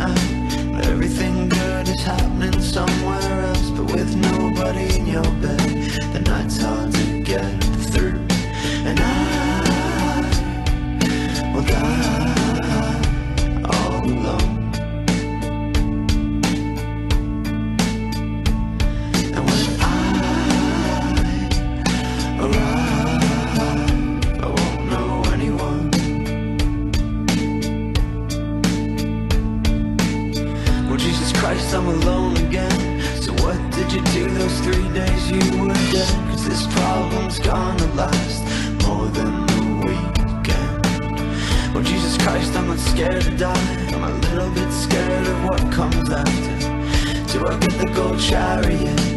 That everything good is happening somewhere else, but with nobody in your bed, the night's hard to get through. And I Christ, I'm alone again. So what did you do those three days you were dead? Cause this problem's gonna last more than the weekend. Well, oh, Jesus Christ, I'm not scared to die. I'm a little bit scared of what comes after. Do I get the gold chariot?